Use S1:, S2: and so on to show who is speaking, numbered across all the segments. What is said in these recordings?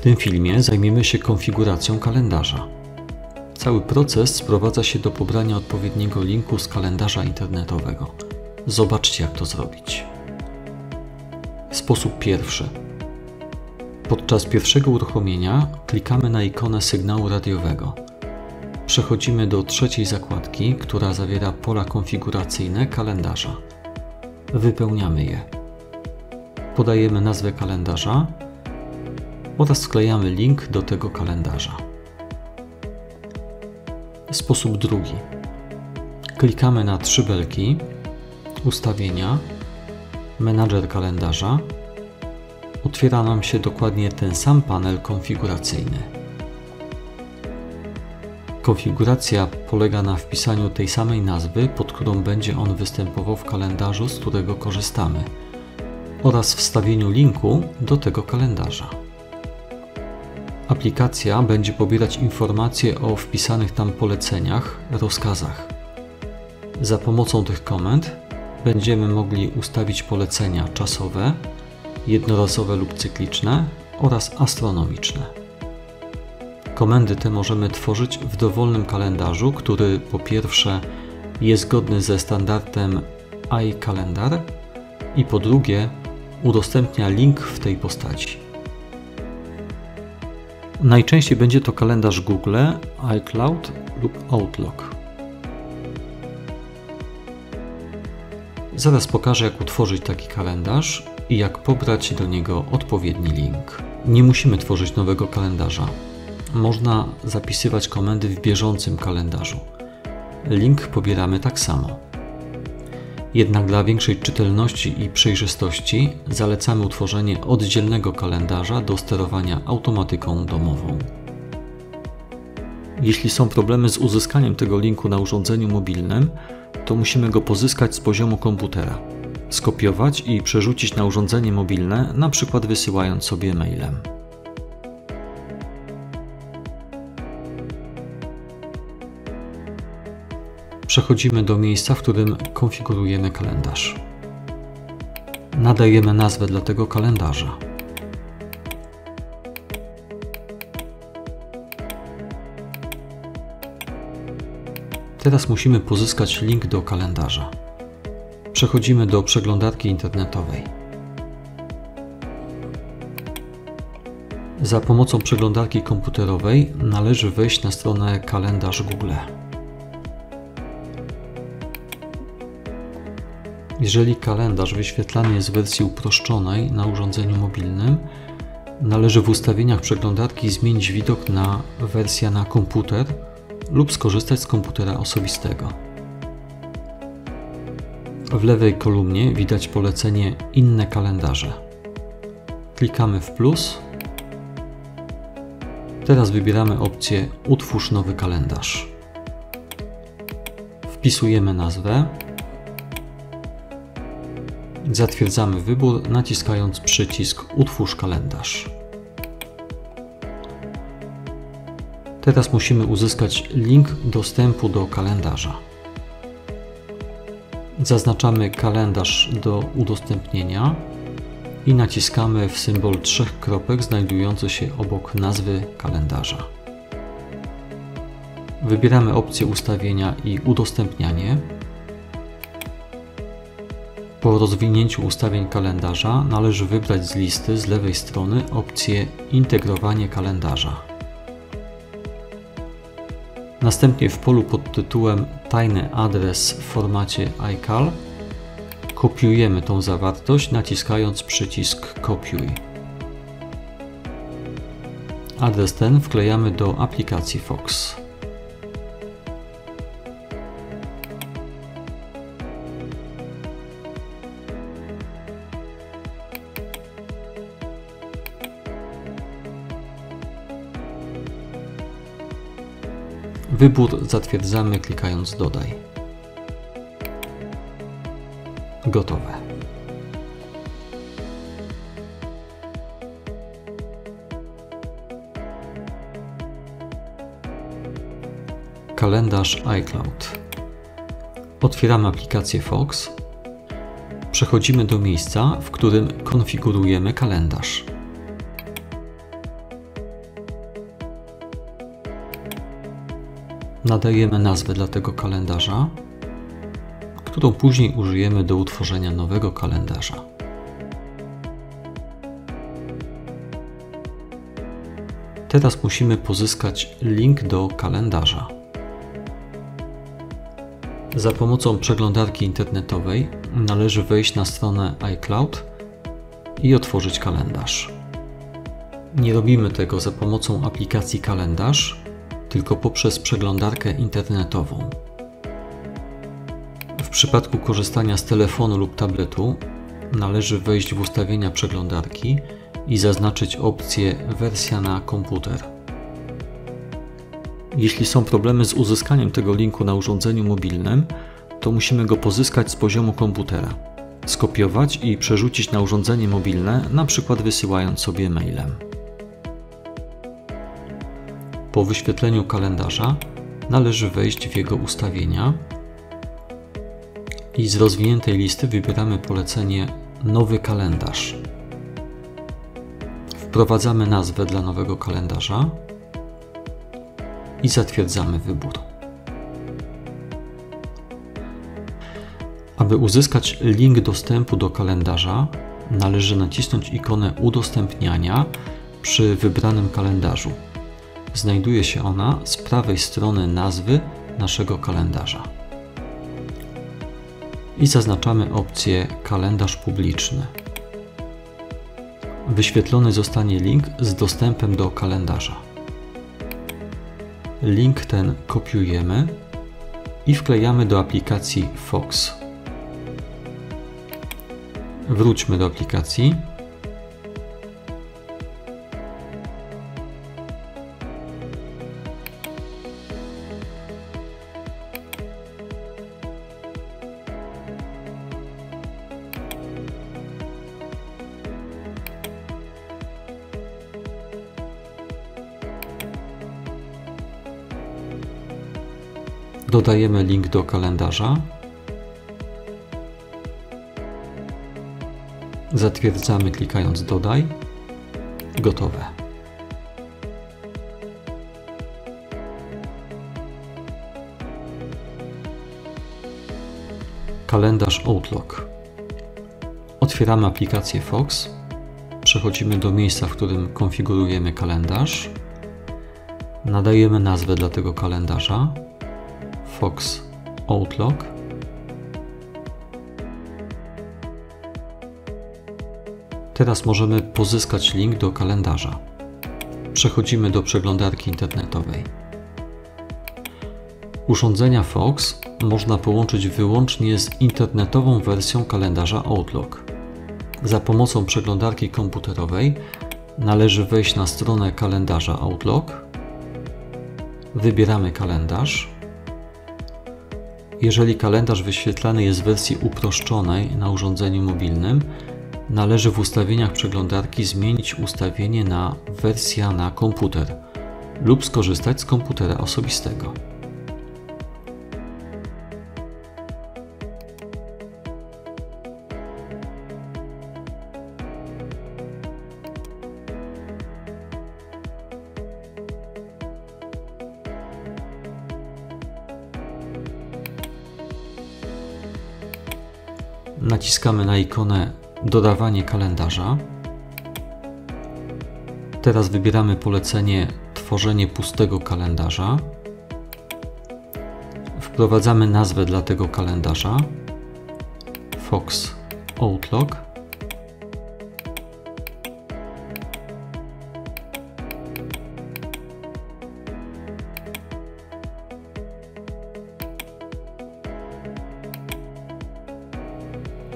S1: W tym filmie zajmiemy się konfiguracją kalendarza. Cały proces sprowadza się do pobrania odpowiedniego linku z kalendarza internetowego. Zobaczcie, jak to zrobić. Sposób pierwszy. Podczas pierwszego uruchomienia klikamy na ikonę sygnału radiowego. Przechodzimy do trzeciej zakładki, która zawiera pola konfiguracyjne kalendarza. Wypełniamy je. Podajemy nazwę kalendarza oraz wklejamy link do tego kalendarza. Sposób drugi. Klikamy na trzy belki, ustawienia, menadżer kalendarza. Otwiera nam się dokładnie ten sam panel konfiguracyjny. Konfiguracja polega na wpisaniu tej samej nazwy, pod którą będzie on występował w kalendarzu, z którego korzystamy, oraz wstawieniu linku do tego kalendarza. Aplikacja będzie pobierać informacje o wpisanych tam poleceniach, rozkazach. Za pomocą tych komend będziemy mogli ustawić polecenia czasowe, jednorazowe lub cykliczne oraz astronomiczne. Komendy te możemy tworzyć w dowolnym kalendarzu, który po pierwsze jest zgodny ze standardem iCalendar i po drugie udostępnia link w tej postaci. Najczęściej będzie to kalendarz Google, iCloud lub Outlook. Zaraz pokażę, jak utworzyć taki kalendarz i jak pobrać do niego odpowiedni link. Nie musimy tworzyć nowego kalendarza. Można zapisywać komendy w bieżącym kalendarzu. Link pobieramy tak samo. Jednak dla większej czytelności i przejrzystości zalecamy utworzenie oddzielnego kalendarza do sterowania automatyką domową. Jeśli są problemy z uzyskaniem tego linku na urządzeniu mobilnym, to musimy go pozyskać z poziomu komputera, skopiować i przerzucić na urządzenie mobilne, na przykład wysyłając sobie mailem. Przechodzimy do miejsca, w którym konfigurujemy kalendarz. Nadajemy nazwę dla tego kalendarza. Teraz musimy pozyskać link do kalendarza. Przechodzimy do przeglądarki internetowej. Za pomocą przeglądarki komputerowej należy wejść na stronę kalendarz Google. Jeżeli kalendarz wyświetlany jest w wersji uproszczonej na urządzeniu mobilnym, należy w ustawieniach przeglądarki zmienić widok na wersja na komputer lub skorzystać z komputera osobistego. W lewej kolumnie widać polecenie Inne kalendarze. Klikamy w plus. Teraz wybieramy opcję Utwórz nowy kalendarz. Wpisujemy nazwę Zatwierdzamy wybór naciskając przycisk Utwórz kalendarz. Teraz musimy uzyskać link dostępu do kalendarza. Zaznaczamy kalendarz do udostępnienia i naciskamy w symbol trzech kropek znajdujący się obok nazwy kalendarza. Wybieramy opcję ustawienia i udostępnianie. Po rozwinięciu ustawień kalendarza należy wybrać z listy z lewej strony opcję Integrowanie kalendarza. Następnie w polu pod tytułem Tajny adres w formacie iCal kopiujemy tą zawartość naciskając przycisk Kopiuj. Adres ten wklejamy do aplikacji Fox. Wybór zatwierdzamy klikając Dodaj. Gotowe. Kalendarz iCloud. Otwieramy aplikację Fox. Przechodzimy do miejsca, w którym konfigurujemy kalendarz. Nadajemy nazwę dla tego kalendarza, którą później użyjemy do utworzenia nowego kalendarza. Teraz musimy pozyskać link do kalendarza. Za pomocą przeglądarki internetowej należy wejść na stronę iCloud i otworzyć kalendarz. Nie robimy tego za pomocą aplikacji kalendarz, tylko poprzez przeglądarkę internetową. W przypadku korzystania z telefonu lub tabletu należy wejść w ustawienia przeglądarki i zaznaczyć opcję Wersja na komputer. Jeśli są problemy z uzyskaniem tego linku na urządzeniu mobilnym, to musimy go pozyskać z poziomu komputera, skopiować i przerzucić na urządzenie mobilne, na przykład wysyłając sobie mailem. Po wyświetleniu kalendarza należy wejść w jego ustawienia i z rozwiniętej listy wybieramy polecenie Nowy kalendarz. Wprowadzamy nazwę dla nowego kalendarza i zatwierdzamy wybór. Aby uzyskać link dostępu do kalendarza, należy nacisnąć ikonę udostępniania przy wybranym kalendarzu. Znajduje się ona z prawej strony nazwy naszego kalendarza. I zaznaczamy opcję Kalendarz publiczny. Wyświetlony zostanie link z dostępem do kalendarza. Link ten kopiujemy i wklejamy do aplikacji Fox. Wróćmy do aplikacji. Dodajemy link do kalendarza. Zatwierdzamy klikając Dodaj. Gotowe. Kalendarz Outlook. Otwieramy aplikację Fox. Przechodzimy do miejsca, w którym konfigurujemy kalendarz. Nadajemy nazwę dla tego kalendarza. Fox Outlook. Teraz możemy pozyskać link do kalendarza. Przechodzimy do przeglądarki internetowej. Urządzenia Fox można połączyć wyłącznie z internetową wersją kalendarza Outlook. Za pomocą przeglądarki komputerowej należy wejść na stronę kalendarza Outlook. Wybieramy kalendarz. Jeżeli kalendarz wyświetlany jest w wersji uproszczonej na urządzeniu mobilnym, należy w ustawieniach przeglądarki zmienić ustawienie na wersja na komputer lub skorzystać z komputera osobistego. Naciskamy na ikonę Dodawanie kalendarza. Teraz wybieramy polecenie Tworzenie pustego kalendarza. Wprowadzamy nazwę dla tego kalendarza Fox Outlook.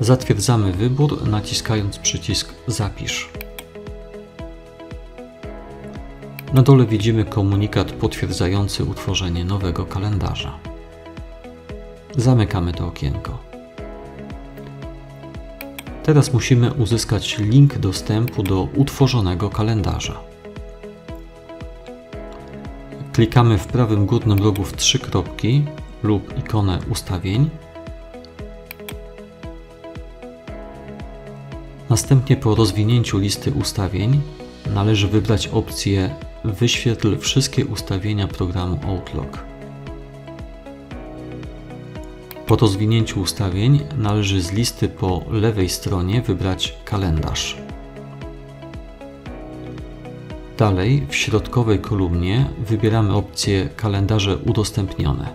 S1: Zatwierdzamy wybór naciskając przycisk Zapisz. Na dole widzimy komunikat potwierdzający utworzenie nowego kalendarza. Zamykamy to okienko. Teraz musimy uzyskać link dostępu do utworzonego kalendarza. Klikamy w prawym górnym rogu w trzy kropki lub ikonę ustawień Następnie po rozwinięciu listy ustawień należy wybrać opcję Wyświetl wszystkie ustawienia programu Outlook. Po rozwinięciu ustawień należy z listy po lewej stronie wybrać kalendarz. Dalej w środkowej kolumnie wybieramy opcję Kalendarze udostępnione.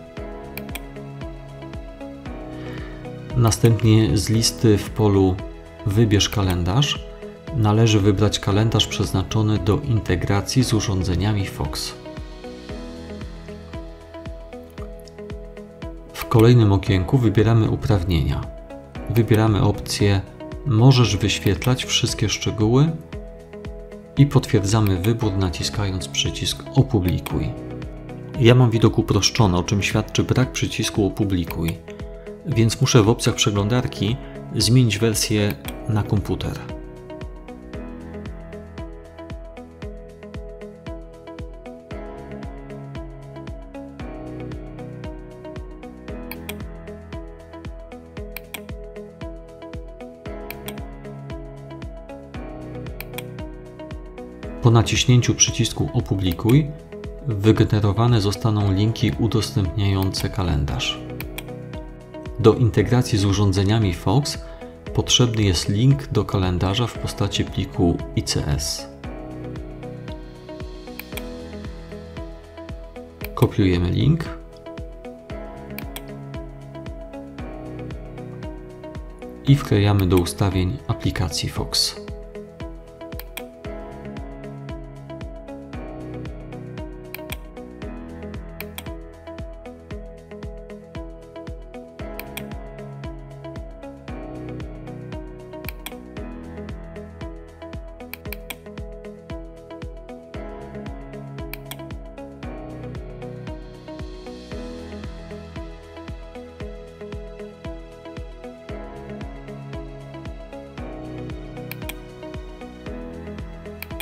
S1: Następnie z listy w polu Wybierz kalendarz należy wybrać kalendarz przeznaczony do integracji z urządzeniami Fox. W kolejnym okienku wybieramy uprawnienia. Wybieramy opcję Możesz wyświetlać wszystkie szczegóły i potwierdzamy wybór naciskając przycisk Opublikuj. Ja mam widok uproszczony, o czym świadczy brak przycisku Opublikuj, więc muszę w opcjach przeglądarki zmienić wersję na komputer. Po naciśnięciu przycisku Opublikuj wygenerowane zostaną linki udostępniające kalendarz. Do integracji z urządzeniami Fox potrzebny jest link do kalendarza w postaci pliku ICS. Kopiujemy link. I wklejamy do ustawień aplikacji Fox.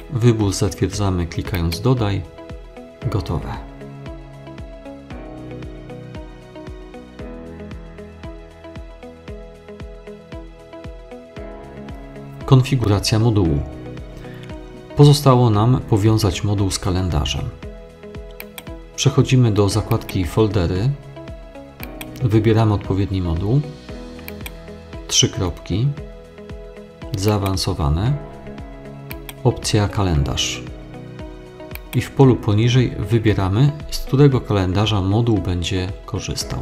S1: Wybór zatwierdzamy klikając Dodaj. Gotowe. Konfiguracja modułu. Pozostało nam powiązać moduł z kalendarzem. Przechodzimy do zakładki Foldery. Wybieramy odpowiedni moduł. Trzy kropki. Zaawansowane opcja kalendarz. I w polu poniżej wybieramy, z którego kalendarza moduł będzie korzystał.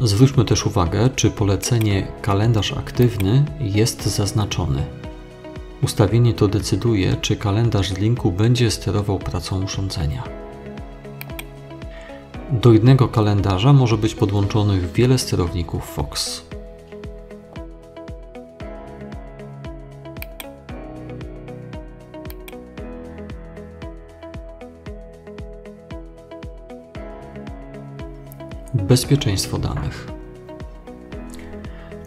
S1: Zwróćmy też uwagę, czy polecenie kalendarz aktywny jest zaznaczony. Ustawienie to decyduje, czy kalendarz z linku będzie sterował pracą urządzenia. Do jednego kalendarza może być podłączonych wiele sterowników Fox. Bezpieczeństwo danych.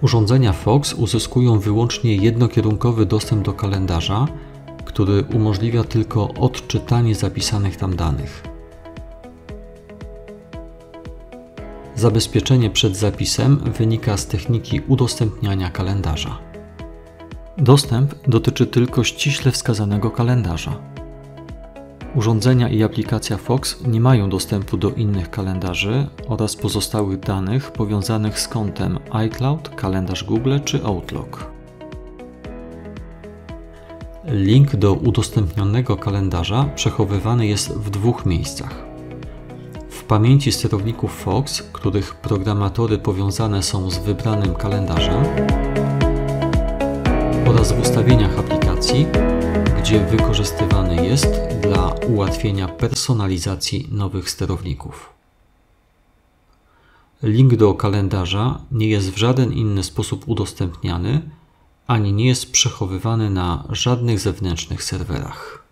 S1: Urządzenia Fox uzyskują wyłącznie jednokierunkowy dostęp do kalendarza, który umożliwia tylko odczytanie zapisanych tam danych. Zabezpieczenie przed zapisem wynika z techniki udostępniania kalendarza. Dostęp dotyczy tylko ściśle wskazanego kalendarza. Urządzenia i aplikacja Fox nie mają dostępu do innych kalendarzy oraz pozostałych danych powiązanych z kontem iCloud, kalendarz Google czy Outlook. Link do udostępnionego kalendarza przechowywany jest w dwóch miejscach pamięci sterowników Fox, których programatory powiązane są z wybranym kalendarzem oraz w ustawieniach aplikacji, gdzie wykorzystywany jest dla ułatwienia personalizacji nowych sterowników. Link do kalendarza nie jest w żaden inny sposób udostępniany, ani nie jest przechowywany na żadnych zewnętrznych serwerach.